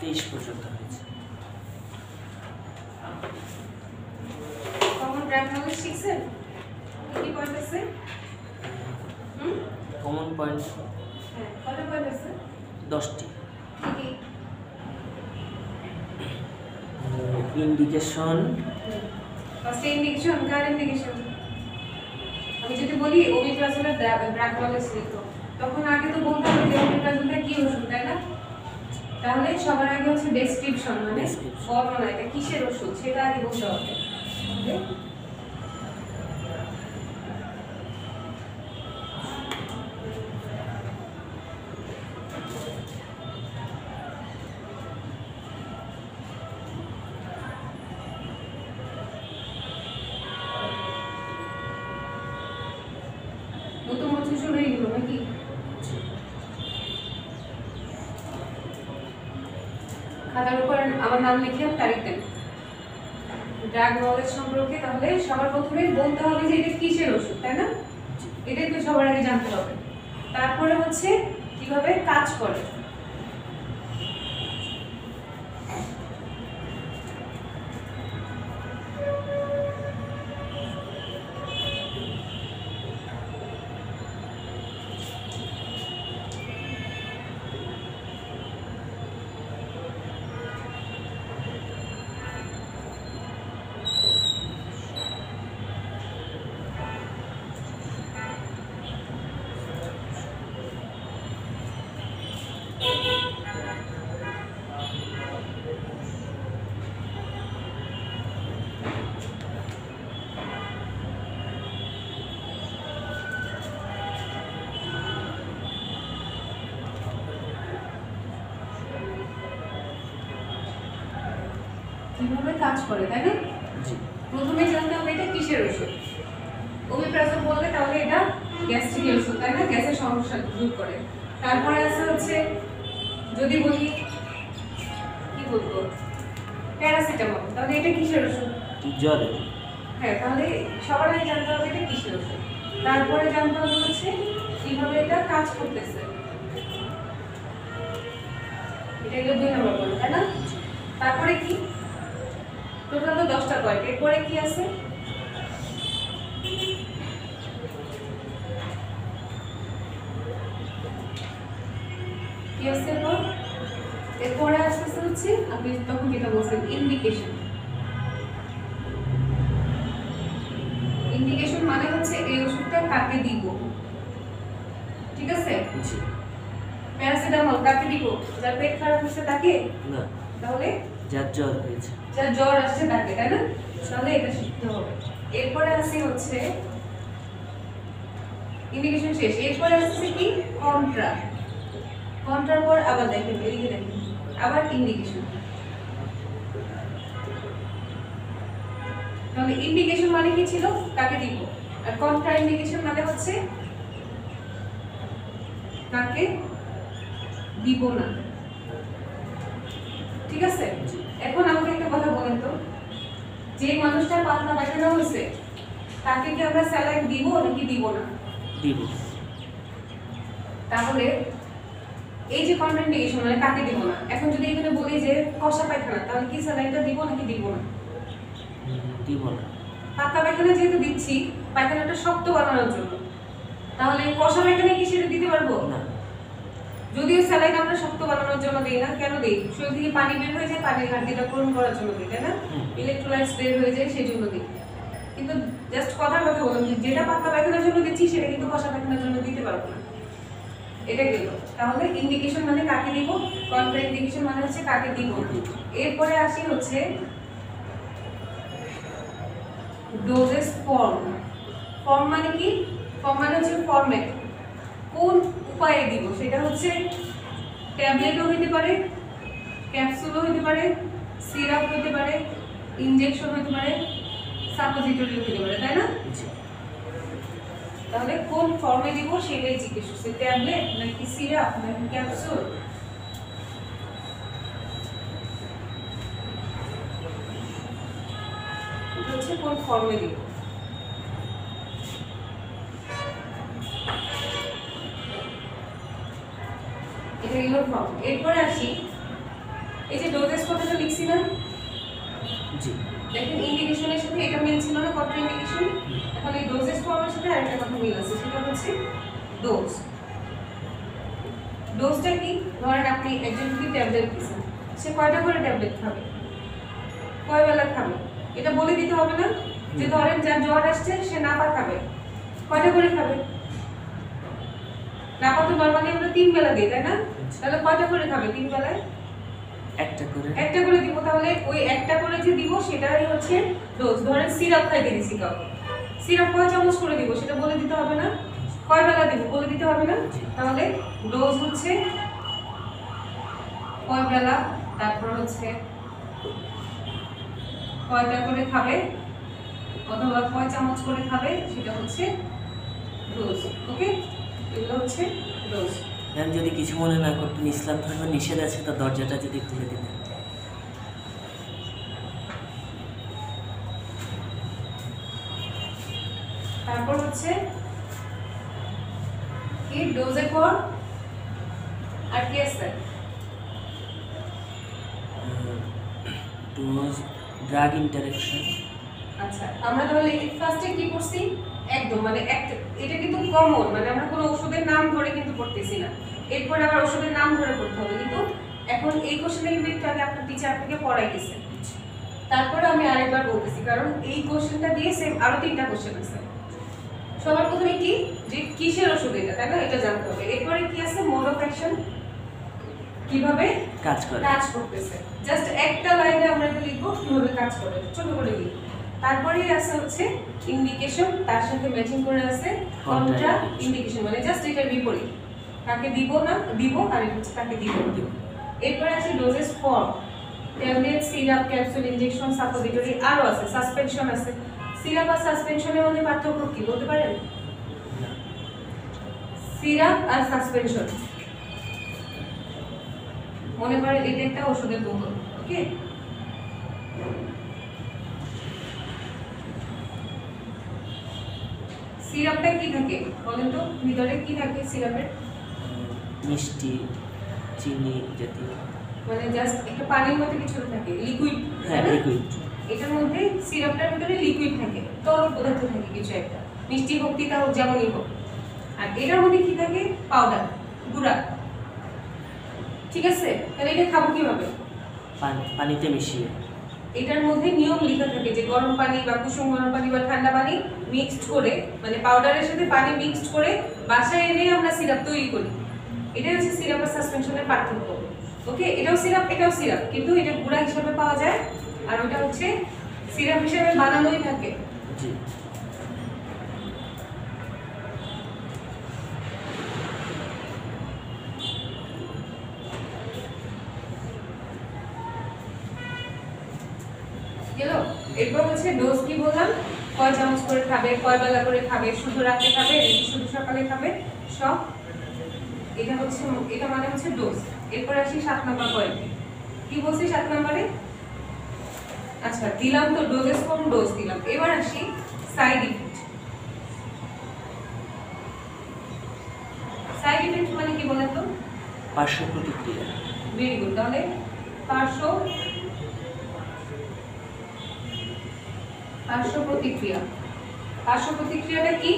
তেইশ পর্যন্ত হয়েছে। কমন ব্র্যান্ড নলেজ শিখছেন কি কি পয়েন্ট আছে? হুম? কমন পয়েন্ট হ্যাঁ কত পয়েন্ট আছে? দশটি। ইন্ডিকেশন ফার্স্ট ইন্ডিকেশন কার ইন্ডিকেশন আমি যদি বলি ওমিপ্রাজলের ব্র্যাক নলেজ লিখো তখন আগে তো বলতে হবে যে ওমিপ্রাজলটা কি ওষুধ তাই না তাহলে সবার আগে হচ্ছে ডেসক্রিপশন মানে. বর্ণনা এটা কিসের ওষুধ সেটা আগে বলতে হবে নাম লিখে তারিখ দেন ড্রাগ নলেজ সম্পর্কে তাহলে সবার প্রথমে বলতে হবে যে এটা কিসের ওষুধ, তাই না? এটাই তো সবার আগে জানতে হবে। তারপরে হচ্ছে কীভাবে কাজ করে। কাজ করে তাই না? প্রথমে জানতে হবে এটা কিসের ওষুধ? ওমিপ্রাজল বললে তাহলে এটা গ্যাস্ট্রিকের ওষুধ তাই না? গ্যাসের সমস্যা দূর করে। তারপরে আছে হচ্ছে যদি বলি কি বলব? প্যারাসিটামল তাহলে এটা কিসের ওষুধ? জ্বরে হ্যাঁ তাহলে সবার আগে জানতে হবে এটা কিসের ওষুধ? তারপরে জানতে হবে হচ্ছে কীভাবে এটা কাজ করতেছে। এটা হলো দুই নম্বর পয়েন্ট তাই না? তারপরে কি? টোটাল তো দশটা পয়েন্ট এরপরে কি আছে? কি আছে এরপর? এরপরে আসতেছে হচ্ছে আপনি তখন যেটা বলছেন ইন্ডিকেশন ইন্ডিকেশন মানে হচ্ছে এই ওষুধটা কাকে দিব? ঠিক আছে? প্যারাসিটামল কাকে দিব? যার পেট খারাপ হচ্ছে তাকে? না। তাহলে? যার জ্বর হয়েছে। যার জ্বর আসছে তাকে, তাই না? তাহলে এটা শিখতে হবে। এরপরে আসি হচ্ছে ইন্ডিকেশন শেষ। এরপরে আসছে কি? কন্ট্রা। কন্ট্রার পর আবার দেখেন এদিকে দেখেন, আবার ইন্ডিকেশন তাহলে ইন্ডিকেশন মানে কি ছিল? কাকে দিব। আর কন্ট্রা ইন্ডিকেশন মানে হচ্ছে কাকে দিব না। ঠিক আছে? এখন আমাকে একটা কথা বলেন তো। যে মানুষটা পাতলা পায়খানা হয়েছে তাকে কি আমরা স্যালাইন দিব নাকি দিব না? দিব। তাহলে এই যে কন্ট্রান্ডিকেশন মানে কাকে দিব না? এখন যদি এখানে বলি যে কষা পায়খানা তাহলে কি স্যালাইনটা দিব নাকি দিব না? দিব না। পাতলা পায়খানা যেহেতু দিচ্ছি পায়খানাটা শক্ত বানানোর জন্য তাহলে কষা পায়খানা কি সেটা দিতে পারব? না। যদিও স্যালাইন আমরা শক্ত বানানোর জন্য দিই না কেন দিই? শরীর থেকে পানি বের হয়ে যায় পানির ঘাটতিটা পূরণ করার জন্য দিই তাই না। ইলেকট্রোলাইটস বের হয়ে যায় সেই জন্য দিই। কিন্তু জাস্ট কথার কথা বললাম যেটা পাতলা পায়খানার জন্য দিচ্ছি সেটা কিন্তু কষা পায়খানার জন্য দিতে পারব না। এটা গেল তাহলে ইন্ডিকেশন মানে কাকে দিব? কন্ট্রা ইন্ডিকেশন মানে হচ্ছে কাকে দিব? এরপরে আসি হচ্ছে ডোজেস ফর্ম ফর্ম মানে কি? ফর্ম মানে হচ্ছে ফরম্যাট কোন উপায়ে দিব। সেটা হচ্ছে ট্যাবলেটও হইতে পারে ক্যাপসুলও হইতে পারে সিরাপ হইতে পারে ইঞ্জেকশন হইতে পারে সাপোজিটরিও হইতে পারে তাই না? তাহলে কোন ফর্মে দিব সেটাই জিজ্ঞেস করছে ট্যাবলেট নাকি সিরাপ নাকি ক্যাপসুল? হচ্ছে কোন ফর্মে দিব। সেলুলার ফর্ম এরপরে আসি। এই যে ডোজেস কথাটা লিখছি না জি। দেখেন ইন্ডিকেশনের সাথে এটা মিল ছিল না কত ইন্ডিকেশন এখন এই ডোজেস ফর্মের সাথে আরেকটা কথা মিল আছে সেটা হচ্ছে ডোজ ডোজটা কি? ধরেন আপনি একজন কি ট্যাবলেট দিচ্ছেন সে কয়টা করে ট্যাবলেট খাবে? কয় বেলা খাবে? এটা বলে দিতে হবে না যে ধরেন যার জ্বর আসছে সে নাপা খাবে। কয়টা করে খাবে? নাপা তো নর্মালি আমরা তিন বেলা দিই তাই না? তাহলে কয়টা করে খাবে তিন বেলায়? একটা করে। একটা করে দিব তাহলে ওই একটা করে যে দিব সেটাই হচ্ছে ডোজ ধরেন সিরাপ খাইতে দিছি কাউকে সিরাপ কয় চামচ করে দিব সেটা বলে দিতে হবে না? কয় বেলা দিব বলে দিতে হবে না? তাহলে ডোজ হচ্ছে কয় বেলা তারপর হচ্ছে কয়টা করে খাবে? অথবা কয় চামচ করে খাবে? সেটা হচ্ছে ডোজ ওকে এগুলো হচ্ছে ডোজ ম্যাম যদি কিছু মনে না করতেন ইসলাম ধর্ম নিষেধ আছে তার দরজাটা যদি খুলে দিতেন। তারপর হচ্ছে কি? পর? আর কি আছে? ডোজ ড্রাগ ইন্টারেকশন আচ্ছা আমরা তাহলে ফার্স্টে কি করছি? একদম মানে একটা এটা কিন্তু কমন মানে আমরা কোনো ওষুধের নাম ধরে কিন্তু পড়তেছি না। এরপরে আবার ওষুধের নাম ধরে পড়তে হবে। কিন্তু এখন এই কোশ্চেনটা কিন্তু একটু আগে আপনার টিচার আপনাকে পড়াই পড়াইতেছে তারপরে আমি আরেকবার বলতেছি কারণ এই কোশ্চেনটা দিয়ে সেম আরও তিনটা কোশ্চেন আছে। সবার প্রথমে কি? যে কিসের ওষুধ এটা তাই না? এটা জানতে হবে। এরপরে কি আছে? মোড অফ অ্যাকশন কীভাবে? কাজ করে। কাজ করতেছে। জাস্ট একটা লাইনে আমরা এটা লিখব কীভাবে কাজ করে। ছোট করে লিখব। তারপরে আছে হচ্ছে ইন্ডিকেশন তার সাথে ম্যাচিং করে আছে কন্ট্রা ইন্ডিকেশন মানে জাস্ট এটার বিপরীত। কাকে দিব না দিব আর এটা হচ্ছে তাকে দিব দিব। এরপরে আছে doses form tablet syrup capsule injection suppository আরও আছে সাসপেনশন আছে। সিরাপ আর সাসপেনশনের মধ্যে পার্থক্য কি বলতে পারেন? সিরাপ আর সাসপেনশন মনে করেন এটা একটা ওষুধের বোতল ওকে সিরাপটা কি থাকে? বলেন তো ভিতরে কি থাকে সিরাপের? মিষ্টি চিনি জাতীয়। মানে জাস্ট একটা পানির মতো কিছু থাকে লিকুইড হ্যাঁ লিকুইড এটার মধ্যে সিরাপটার ভিতরে লিকুইড থাকে তরল পদার্থ থাকে কিছু একটা। মিষ্টি হোক তিতা হোক যেমনই হোক। আর এটার মধ্যে কি থাকে? পাউডার গুঁড়া। ঠিক আছে? তাহলে এটা খাব কীভাবে? পানিতে মিশিয়ে। এটার মধ্যে নিয়ম লেখা থাকে যে গরম পানি বা কুসুম গরম পানি বা ঠান্ডা পানি মিক্সড করে মানে পাউডারের সাথে পানি মিক্সড করে বাসায় এনে আমরা সিরাপ তৈরি করি। এটা হচ্ছে সিরাপ আর সাসপেনশনের পার্থক্য। ওকে এটাও সিরাপ এটাও সিরাপ কিন্তু এটা গুঁড়া হিসাবে পাওয়া যায়। আর ওটা হচ্ছে সিরাপ হিসাবে বানানোই থাকে। জি গেল এরপর হচ্ছে ডোজ কি বললাম কয় চামচ করে খাবে কয় বেলা করে খাবে শুধু রাতে খাবে নাকি শুধু সকালে খাবে সব এটা হচ্ছে এটা মানে হচ্ছে ডোজ এরপর আসি সাত নাম্বার পয়েন্টে কি বলছি সাত নাম্বারে? আচ্ছা দিলাম তো ডোজেস ফর্ম ডোজ দিলাম। এবার আসি সাইড ইফেক্ট সাইড ইফেক্ট মানে কি বলেন তো? পার্শ্ব প্রতিক্রিয়া। ভেরি গুড তাহলে পার্শ্ব পার্শ্ব প্রতিক্রিয়া। পার্শ্ব প্রতিক্রিয়াটা কি?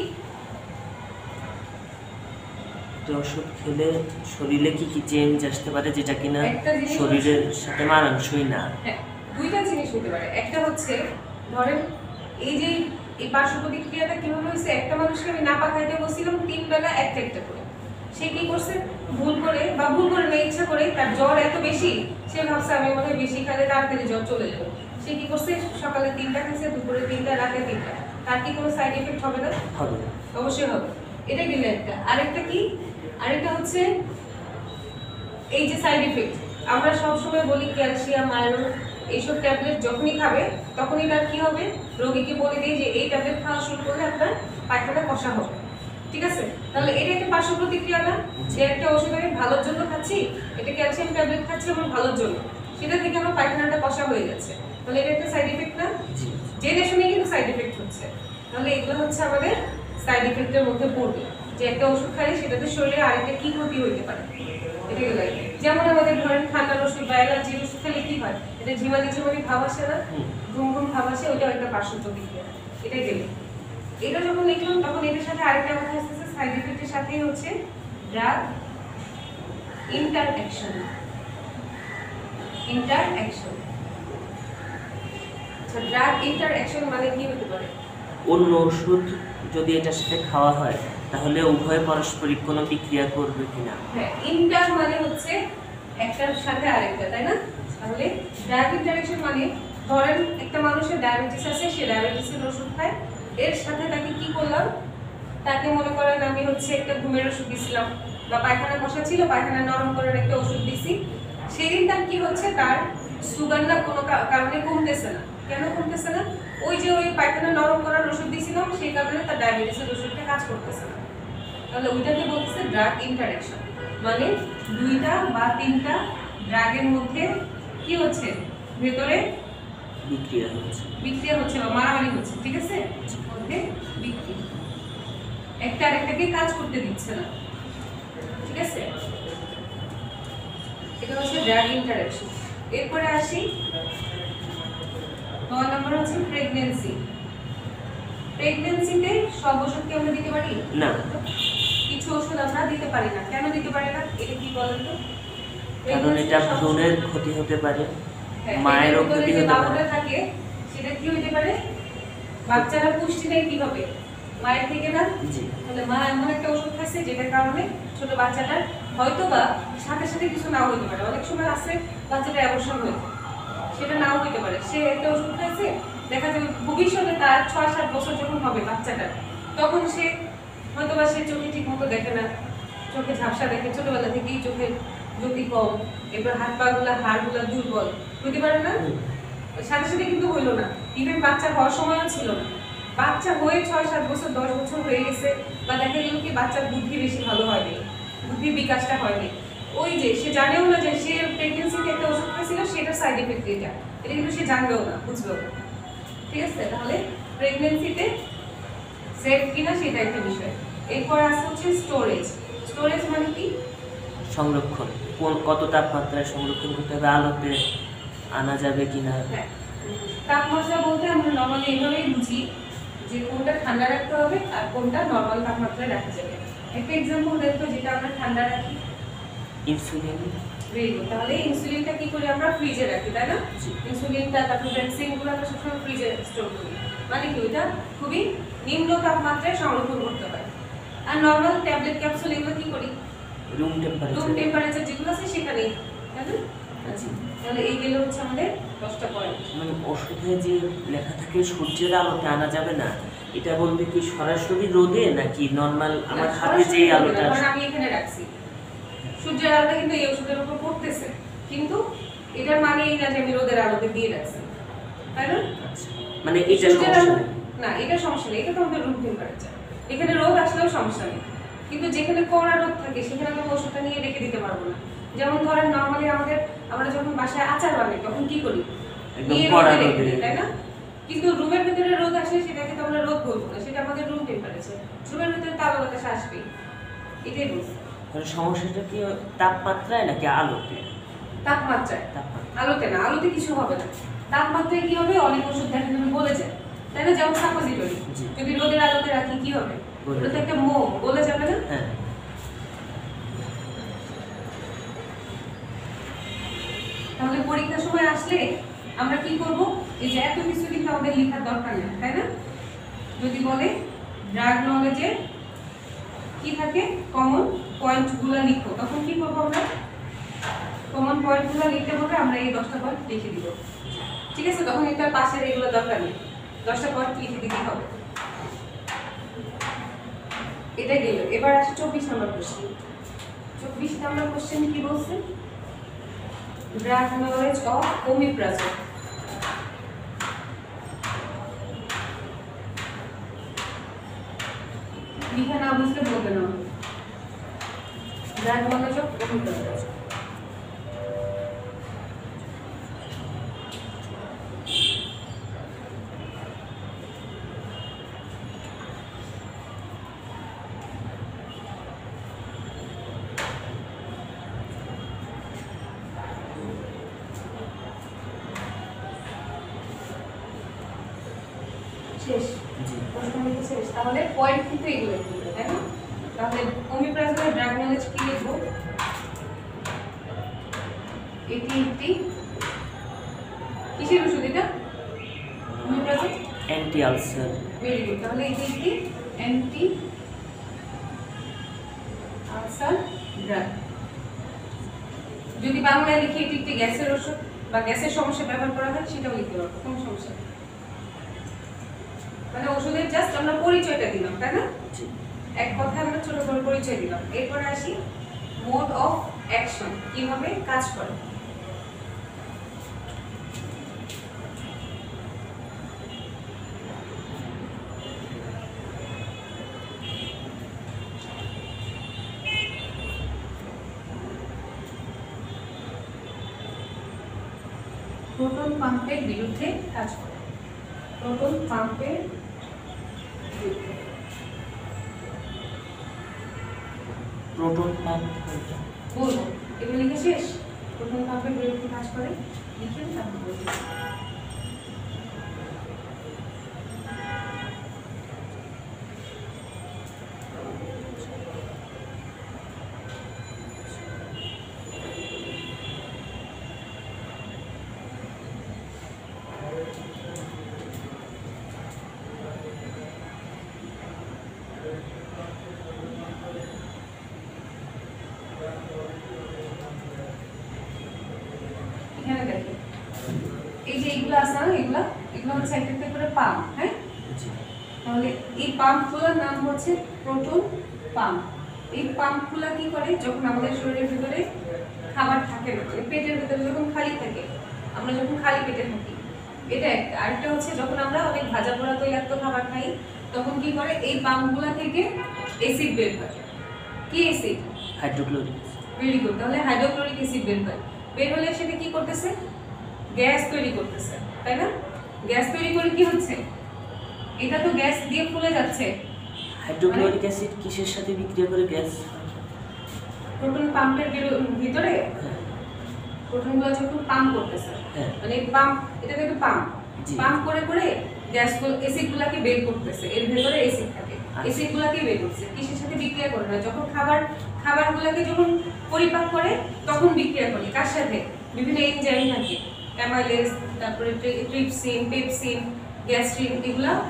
ওষুধ খেলে শরীরে কি কি চেঞ্জ আসতে পারে যেটা কিনা শরীরের সাথে মানানসই না। হ্যাঁ দুইটা জিনিস হতে পারে। একটা হচ্ছে ধরেন এই যে এই পার্শ্ব প্রতিক্রিয়াটা কীভাবে হয়েছে? একটা মানুষকে আমি নাপা খাইতে বলছিলাম তিন বেলা একটা একটা করে। সে কি করছে? ভুল করে বা ভুল করে না ইচ্ছা করে তার জ্বর এত বেশি সে ভাবছে আমি মনে হয় বেশি খেলে তাড়াতাড়ি জ্বর চলে যাবে। সে কি করছে? সকালে তিনটা খেয়েছে দুপুরে তিনটা রাতে তিনটা। তার কি কোনো সাইড এফেক্ট হবে না? হবে। অবশ্যই হবে। এটা গেলে একটা। আরেকটা কি? আরেকটা হচ্ছে এই যে সাইড এফেক্ট আমরা সবসময় বলি ক্যালসিয়াম আয়রন এইসব ট্যাবলেট যখনই খাবে তখনই তার কি হবে? রোগীকে বলে দিই যে এই ট্যাবলেট খাওয়া শুরু করলে আপনার পায়খানা কষা হবে। ঠিক আছে? তাহলে এটা একটা পার্শ্ব প্রতিক্রিয়া না? যে একটা ওষুধ আমি ভালোর জন্য খাচ্ছি এটা ক্যালসিয়াম ট্যাবলেট খাচ্ছি আমার ভালোর জন্য। সেটা থেকে আমার পায়খানাটা কষা হয়ে যাচ্ছে তাহলে এটা একটা সাইড এফেক্ট না? জেনে শুনে কিন্তু সাইড এফেক্ট হচ্ছে। তাহলে এগুলো হচ্ছে আমাদের সাইড এফেক্টের মধ্যে পড়বে। যে একটা ওষুধ খাইলে সেটাতে শরীরে আরেকটা কি ক্ষতি হইতে পারে? এটা গেল যেমন আমাদের ধরেন ঠান্ডার ওষুধ বা অ্যালার্জির ওষুধ খেলে কি হয়? এটা ঝিমানি ঝিমানি ভাব আসে না। ঘুম ঘুম ভাব আসে ওইটাও একটা পার্শ্ব প্রতিক্রিয়া এটা গেলে এটা যখন লিখলাম তখন এটার সাথে আরেকটা কথা আসতেছে সাইড এফেক্টের সাথেই হচ্ছে drug interaction interaction drug interaction মানে কি হতে পারে? অন্য ওষুধ যদি এটার সাথে খাওয়া হয় তাহলে উভয় পারস্পরিক কোনো বিক্রিয়া করবে কিনা? হ্যাঁ ইন্টার মানে হচ্ছে একটার সাথে আরেকটা তাই না? তাহলে মানে ধরেন একটা মানুষের ডায়াবেটিস আছে সে ডায়াবেটিসের ওষুধ খায় এর সাথে তাকে কি করলাম? তাকে মনে করেন আমি হচ্ছে একটা ঘুমের ওষুধ দিছিলাম বা পায়খানা বসা ছিল পায়খানা নরম করার একটা ওষুধ দিছি সেদিন তার কি হচ্ছে? তার সুগার না কোনো কারণে কমতেছে না। কেন কমতেছে না? ওই যে ওই পায়খানা নরম করার ওষুধ দিয়েছিলাম সেই কারণে তার ডায়াবেটিসের ওষুধটা কাজ করতেছে না। তাহলে ওইটাকে বলতেছে ড্রাগ ইন্টারেকশন মানে দুইটা বা তিনটা ড্রাগের মধ্যে কি হচ্ছে? ভেতরে বিক্রিয়া হচ্ছে। বিক্রিয়া হচ্ছে বা মারামারি হচ্ছে ঠিক আছে? মধ্যে বিক্রিয়া। একটা আরেকটাকে কাজ করতে দিচ্ছে না। ঠিক আছে? এটা হচ্ছে ড্রাগ ইন্টারেকশন এরপরে আসি নয় নম্বর হচ্ছে প্রেগনেন্সি প্রেগনেন্সিতে সব ওষুধ কি আমরা দিতে পারি? না। কিছু ওষুধ আমরা দিতে পারি না। কেন দিতে পারি না? এটা কি বলেন তো? কারণ এটা ভ্রূণের ক্ষতি হতে পারে হ্যাঁ, মায়েরও ক্ষতি হতে পারে। থাকে সেটা কি হতে পারে? বাচ্চারা পুষ্টি নেই কীভাবে? মায়ের থেকে না? তাহলে মা এমন একটা ওষুধ খাইছে যেটার কারণে ছোট বাচ্চাটার হয়তো বা সাথে সাথে কিছু নাও হতে পারে। অনেক সময় আছে বাচ্চাটা অ্যাবর্শন হয়েছে সেটা নাও হতে পারে। সে একটা ওষুধ খাইছে, দেখা যাবে ভবিষ্যতে তার ছয় সাত বছর যখন হবে বাচ্চাটার তখন সে হয়তো বা সে চোখে ঠিক মতো দেখে না, চোখে ঝাপসা দেখে, ছোটবেলা থেকেই চোখের জ্যোতি কম এবার হাত পা গুলা হাড়গুলা দুর্বল হতে পারে না? সাথে সাথে কিন্তু হইল না। ইভেন বাচ্চা হওয়ার সময়ও ছিল না। বাচ্চা হয়ে ছয় সাত বছর, দশ বছর হয়ে গেছে, বা দেখা গেল কি বাচ্চার বুদ্ধি বেশি ভালো হয়নি, বুদ্ধির বিকাশটা হয়নি। ওই যে সে জানেও না যে সে প্রেগনেন্সিতে একটা ওষুধ খাইছিল সেটার সাইড এফেক্ট এটা। এটা কিন্তু সে জানবেও না বুঝবেও না। ঠিক আছে? তাহলে প্রেগনেন্সিতে সেফ কিনা সেটা একটা বিষয়। এরপর আসছে হচ্ছে স্টোরেজ স্টোরেজ মানে কি? সংরক্ষণ। কোন কত তাপমাত্রায় সংরক্ষণ করতে হবে আলোতে আনা যাবে কিনা? হ্যাঁ। তাপমাত্রা বলতে আমরা নর্মালি এইভাবেই বুঝি যে কোনটা ঠান্ডা রাখতে হবে আর কোনটা নর্মাল তাপমাত্রায় রাখা যাবে। একটা এক্সাম্পল দেখো যেটা আমরা ঠান্ডা রাখি। ইনসুলিন? তাহলে ইনসুলিনটা কি করি আমরা? ফ্রিজে রাখি তাই না? ইনসুলিনটা তারপর ভ্যাকসিনগুলো আমরা সবসময় ফ্রিজে স্টোর করি। মানে কি ওইটা খুবই নিম্ন তাপমাত্রায় সংরক্ষণ করতে হয়। আর নর্মাল ট্যাবলেট ক্যাপসুল এগুলো কি করি? রুম রুম টেম্পারেচার টেম্পারেচার যেগুলো আছে সেখানেই তাই না? তাহলে এই গেলে হচ্ছে আমাদের দশটা পয়েন্ট মানে ওষুধে যে লেখা থাকে সূর্যের আলোতে আনা যাবে না এটা বলবে কি সরাসরি রোদে নাকি নর্মাল আমার হাতে যে আলোটা আমি এখানে রাখছি। সূর্যের আলোটা কিন্তু এই ওষুধের উপর পড়তেছে। কিন্তু এটার মানে এই না যে আমি রোদের আলোতে দিয়ে রাখছি। তাই না? আচ্ছা। মানে এটা না এটা সমস্যা নেই। এটা তো আমাদের রুম টেম্পারেচার এখানে রোদ আসলেও সমস্যা নেই। কিন্তু যেখানে কড়া রোদ থাকে সেখানে আমি ওষুধটা নিয়ে রেখে দিতে পারব না। যেমন ধরেন নর্মালি আমাদের আমরা যখন বাসায় আচার বানাই তখন কি করি? নিয়ে রোদে রেখে দিই, তাই না? কিন্তু রুমের ভিতরে রোদ আসে সেটাকে তো আমরা রোদ বলব না। সেটা আমাদের রুম টেম্পারেচার রুমের ভিতরে তো আলো বাতাস আসবেই। এটাই বলছি তাহলে সমস্যাটা কি তাপমাত্রায় নাকি আলোতে? তাপমাত্রায়। তাপমাত্রা আলোতে না আলোতে কিছু হবে না। তাপমাত্রায় কি হবে? অনেক ওষুধ দেখা যাবে বলে যায় তাই না? যেমন সাপোজিটরি। যদি রোদের আলোতে রাখি কি হবে? ওটা একটা মোম বলে যাবে না? হ্যাঁ। তাহলে পরীক্ষার সময় আসলে আমরা কি করব? এই যে এত কিছু কিন্তু আমাদের লেখার দরকার নেই তাই না? যদি বলে ড্রাগ নলেজে কি থাকে? কমন পয়েন্টগুলো লিখব। তখন কি করব আমরা? কমন পয়েন্টগুলো লিখতে হবে, আমরা এই দশটা পয়েন্ট লিখে দিব। ঠিক আছে? তখন এটা পাশের এগুলো দরকার নেই। দশটা পয়েন্ট লিখে দিতে হবে। এটা গেল। এবার আসে চব্বিশ নম্বর কোশ্চেন চব্বিশ নম্বর কোশ্চেন কি বলছে? Drag knowledge of omeprazole. লিখে না বুঝলে বলবে না। যার মনোযোগ উন্নত মনোযোগ শেষ। প্রশ্ন শেষ। তাহলে পয়েন্ট কিন্তু এগুলো তাই না? তাহলে ওমিপ্রাজলের ড্রাগ নলেজ কি লিখব? এটি একটি কিসের ওষুধ এটা? Omeprazole anti ulcer very good তাহলে এটি একটি অ্যান্টি আলসার ড্রাগ যদি বাংলায় লিখি এটি একটি গ্যাসের ওষুধ বা গ্যাসের সমস্যা ব্যবহার করা হয় সেটাও লিখতে পারব কোনো সমস্যা মানে ওষুধের জাস্ট আমরা পরিচয়টা দিলাম তাই না? এক কথায় আমরা ছোট করে পরিচয় দিলাম। এরপরে আসি মোড অফ অ্যাকশন কীভাবে কাজ করে। প্রোটন পাম্পের বিরুদ্ধে কাজ করে। প্রোটন পাম্পের বিরুদ্ধে। প্রোটন পাম্প বলব এগুলো লিখে শেষ? প্রথম পাম্পের বিরুদ্ধে কাজ করে? লিখে তারপর এখানে দেখো। এই যে এইগুলো আছে না এগুলো? এগুলো হচ্ছে একটা একটা করে পাম্প হ্যাঁ? তাহলে এই পাম্পগুলোর নাম হচ্ছে প্রোটন পাম্প এই পাম্পগুলো কি করে? যখন আমাদের শরীরের ভিতরে খাবার থাকে না মানে পেটের ভিতরে যখন খালি থাকে আমরা যখন খালি পেটে থাকি এটা একটা। আরেকটা হচ্ছে যখন আমরা অনেক ভাজা পোড়া তৈলাক্ত খাবার খাই তখন কি করে? এই পাম্পগুলো থেকে অ্যাসিড বের হয়। কি অ্যাসিড হাইড্রোক্লোরিক ভেরি গুড তাহলে হাইড্রোক্লোরিক অ্যাসিড বের হয়। বের হলে সেটা কি করতেছে? গ্যাস তৈরি করতেছে তাই না? গ্যাস তৈরি করে কি হচ্ছে? এটা তো গ্যাস দিয়ে ফুলে যাচ্ছে। হাইড্রোক্লোরিক অ্যাসিড কিসের সাথে বিক্রিয়া করে গ্যাস? প্রোটন পাম্পের ভিতরে? হ্যাঁ। প্রোটনগুলো যখন পাম্প করতেছে। হ্যাঁ। মানে পাম্প এটা কিন্তু পাম্প। পাম্প করে করে গ্যাস অ্যাসিড গুলাকে বের করতেছে। এর ভেতরে অ্যাসিড থাকে। অ্যাসিড গুলাকে বের করছে। কিসের সাথে বিক্রিয়া করে না। যখন খাবার খাবারগুলোকে যখন পরিপাক করে, তখন বিক্রিয়া করে। কার সাথে? বিভিন্ন এনজাইম থাকে। অ্যামাইলেজ তারপরে ট্রি- ট্রিপসিন পেপসিন গ্যাস্ট্রিন এগুলা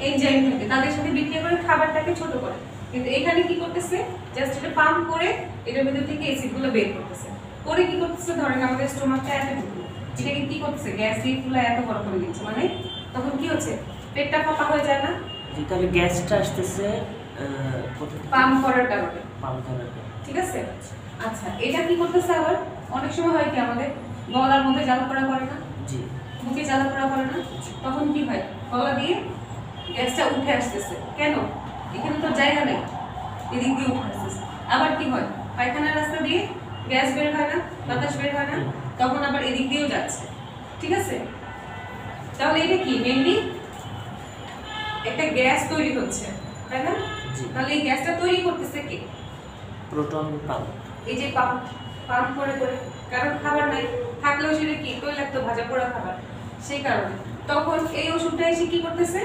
এনজাইম থাকে। তাদের সাথে বিক্রিয়া করে খাবারটাকে ছোট করে। কিন্তু এখানে কি করতেছে? জাস্ট এটা পাম্প করে এটার ভেতর থেকে অ্যাসিডগুলো বের করতেছে। করে কি করতেছে? ধরেন আমাদের স্টোমাকটা এতটুকু। এটাকে কি করতেছে? গ্যাস দিয়ে এত বড় করে দিচ্ছে। মানে তখন কি হচ্ছে? পেটটা ফাঁপা হয়ে যায় না? তাহলে গ্যাসটা আসতেছে? পাম্প করার কারণে। পাম্প করার কারণে। ঠিক আছে? আচ্ছা এটা কি করতেছে আবার? অনেক সময় হয় কি আমাদের গলার মধ্যে জ্বালা পড়া করে না? জি। বুকে জ্বালা পড়া করে না? তখন কি হয়? গলা দিয়ে গ্যাসটা উঠে আসতেছে। কেন? এখানে তো জায়গা নেই। এদিক দিয়ে উঠে আসতেছে। আবার কি হয়? পায়খানার রাস্তা দিয়ে গ্যাস বের হয় না বাতাস বের হয় না তখন আবার এদিক দিয়েও যাচ্ছে। ঠিক আছে? তাহলে এটা কি মেনলি একটা গ্যাস তৈরি হচ্ছে তাই না? তাহলে এই গ্যাসটা তৈরি করতেছে কে? Proton pump. এই যে পাম্প পাম্প করে করে কারণ খাবার নাই থাকলেও সেটা কি? তৈলাক্ত ভাজা পোড়া খাবার। সেই কারণে। তখন এই ওষুধটা এসে কি করতেছে?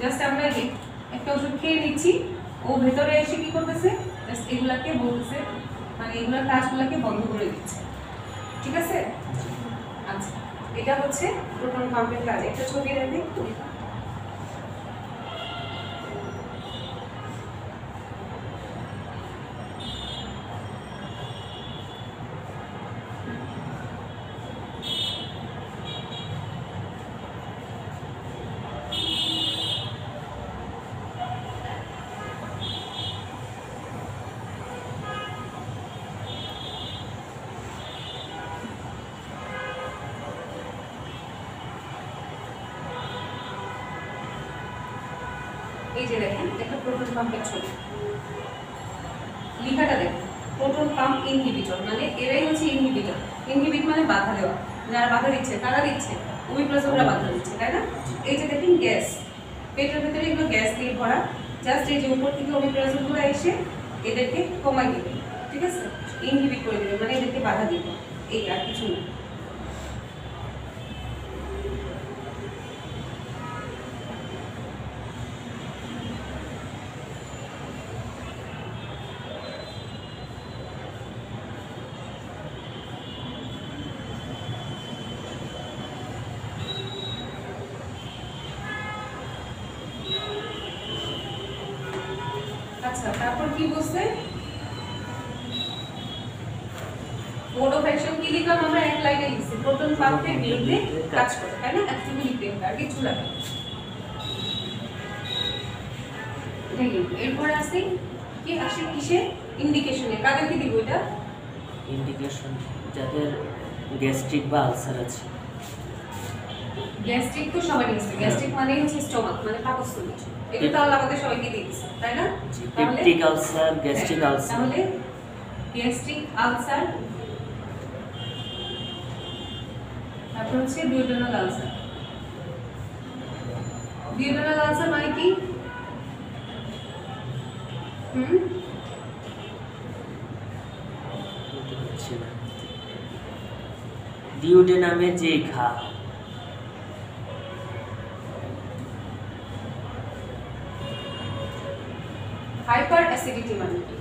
জাস্ট আমরা কি একটা ওষুধ খেয়ে নিচ্ছি ও ভেতরে এসে কি করতেছে? জাস্ট এগুলাকে বলতেছে মানে এগুলোর কাজগুলোকে বন্ধ করে দিচ্ছে। ঠিক আছে? আচ্ছা এটা হচ্ছে প্রোটন পাম্পের কাজ। একটা ছবি দেখে। প্রোটন পাম্পের ছবি। লেখাটা দেখেন প্রোটন পাম্প ইনহিবিটর মানে এরাই হচ্ছে ইনহিবিটর। ইনহিবিট মানে বাধা দেওয়া, যারা বাধা দিচ্ছে, তারা দিচ্ছে। ওমিপ্রাজলরা বাধা দিচ্ছে, তাই না? এই যে দেখেন গ্যাস। পেটের ভিতরে এগুলো গ্যাস দিয়ে ভরা। জাস্ট এই যে উপর থেকে ওমিপ্রাজলগুলো এসে এদেরকে কমাই দিবে, ঠিক আছে? ইনহিবিট করে দিবে মানে এদেরকে বাধা দিবে। এই আর কিছু না। গ্যাস্ট্রিক বা আলসার আছে। গ্যাস্ট্রিক তো সবাই নিচ্ছে গ্যাস্ট্রিক মানে হচ্ছে স্টমাক মানে পাকস্থলী। এটা তাহলে আমাদের সবাইকে দিয়ে তাই না? পেপটিক আলসার গ্যাস্ট্রিক আলসার তাহলে গ্যাস্ট্রিক আলসার তারপর হচ্ছে ডিউডেনাল আলসার ডিউডেনাল আলসার মানে কি? হুম হচ্ছে না নামে যে ঘা। হাইপার অ্যাসিডিটি মানে কি?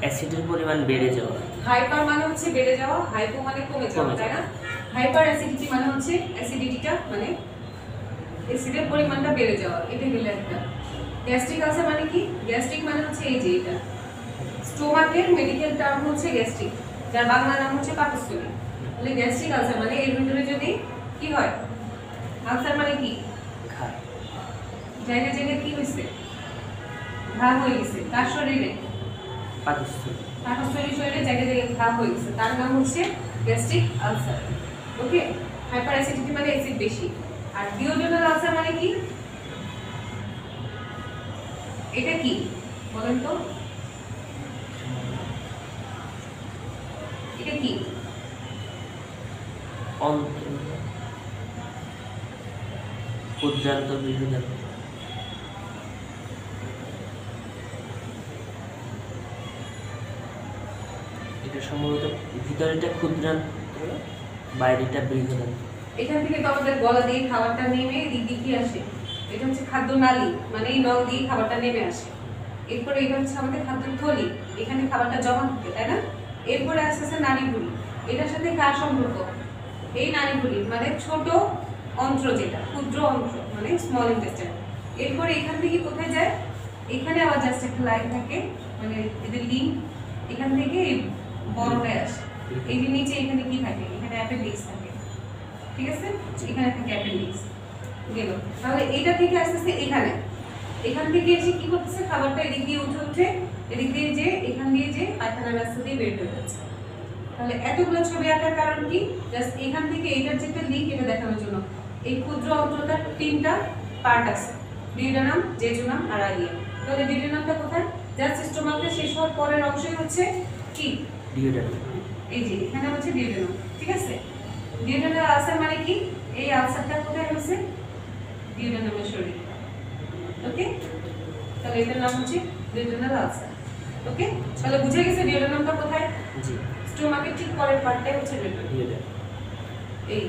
অ্যাসিডের পরিমাণ বেড়ে যাওয়া। হাইপার মানে হচ্ছে বেড়ে যাওয়া হাইপো মানে কমে যাওয়া তাই না? হাইপার অ্যাসিডিটি মানে হচ্ছে অ্যাসিডিটিটা মানে অ্যাসিডের পরিমাণটা বেড়ে যাওয়া এটা হলো একটা। গ্যাস্ট্রিক আলসার মানে কি? গ্যাস্ট্রিক মানে হচ্ছে এই যে এটা। স্টোমাকের মেডিকেল টার্ম হচ্ছে গ্যাস্ট্রিক যার বাংলা নাম হচ্ছে পাকস্থলী। তাহলে গ্যাস্ট্রিক আলসার মানে এর ভিতরে যদি কি হয়? আলসার মানে কি? ঘা। জায়গায় জায়গায় কি হয়েছে ঘা হয়ে গেছে তার শরীরে? পাকস্থলী। পাকস্থলী শরীরে জায়গায় জায়গায় ঘা হয়ে গেছে। তার নাম হচ্ছে gastric ulcer okay hyper acidity মানে অ্যাসিড বেশি। আর ডিওডোনাল আলসার মানে কি? এটা কি? বলেন তো এটা কি অন্ত ক্ষুদ্রান্ত বৃহদান্ত এটা সম্ভবত ভিতরেটা ক্ষুদ্রান্ত বাইরেটা বৃহদান্ত। এখান থেকে তো আমাদের গলা দিয়ে খাবারটা নেমে এদিক দিয়ে কি আসে? এটা হচ্ছে খাদ্য নালী মানে এই নল দিয়ে খাবারটা নেমে আসে। এরপরে এটা হচ্ছে আমাদের খাদ্য থলি, এখানে খাবারটা জমা থাকে, তাই না? এরপরে আস্তে আস্তে নাড়িভুড়ি এটার সাথে কার সম্পর্ক? এই নাড়িভুড়ি মানে ছোট অন্ত্র যেটা, ক্ষুদ্র অন্ত্র মানে স্মল ইন্টেস্টাইন এরপরে এখান থেকে কোথায় যায়? এখানে আবার জাস্ট একটা লাইন থাকে মানে এদের লিঙ্ক এখান থেকে এই হয়ে আসে। এই যে নিচে এখানে কি থাকে? এখানে অ্যাপেন্ডিক্স থাকে। ঠিক আছে? এখানে থাকে অ্যাপেন্ডিক্স গেল। তাহলে এটা থেকে আস্তে আস্তে এখানে। এখান থেকে এসে কি করতেছে? খাবারটা এদিক দিয়ে উঠে উঠে, এদিক দিয়ে যে, এখান দিয়ে যে পায়খানার রাস্তা দিয়ে বের হয়ে যাচ্ছে। তাহলে এতগুলো ছবি আঁকার কারণ কি? জাস্ট এখান থেকে এটার যে একটা লিঙ্ক এটা দেখানোর জন্য। এই ক্ষুদ্র অন্তরটার তিনটা পার্ট আছে। ডিউডানাম জেজুনাম আর আলিয়াম তাহলে ডিউডানামটা কোথায়? জাস্ট স্টোমাকটা শেষ হওয়ার পরের অংশই হচ্ছে কি? ডিওডান্ত এই যে এখানে হচ্ছে ডিউডেনাম ঠিক আছে? ডিউডেনাল আলসার মানে কি? এই আলসারটা কোথায় হচ্ছে ডিউডেনামের শরীর। ওকে তাহলে এটার নাম হচ্ছে ডিউডেনাল আলসার ওকে তাহলে বুঝে গেছে ডিউডেনামটা কোথায়? জি। স্টোমাকের ঠিক পরের পার্টটাই হচ্ছে ডিওডান্ত এই।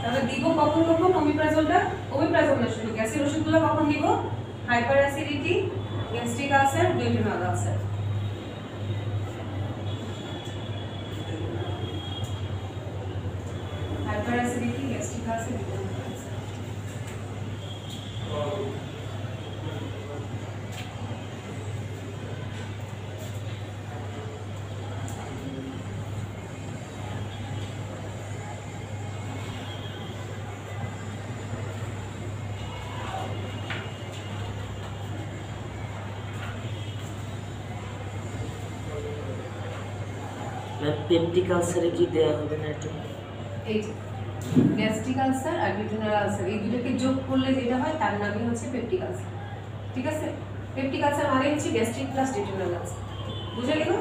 তাহলে দিব কখন কখন ওমিপ্রাজলটা ওমিপ্রাজল না শুধু গ্যাসের ওষুধগুলো কখন দিব? Hyper acidity gastric ulcer duodenal ulcer hyper acidity gastric ulcer peptic আলসারে কি দেওয়া হবে না এটা? এই গ্যাস্ট্রিক আলসার আর ইউরিনারি আলসার এই দুটোকে যোগ করলে যেটা হয়, তার নামই হচ্ছে পেপটিক আলসার ঠিক আছে? পেপটিক আলসার মানে হচ্ছে গ্যাস্ট্রিক প্লাস ইউরিনারি আলসার বুঝে গেল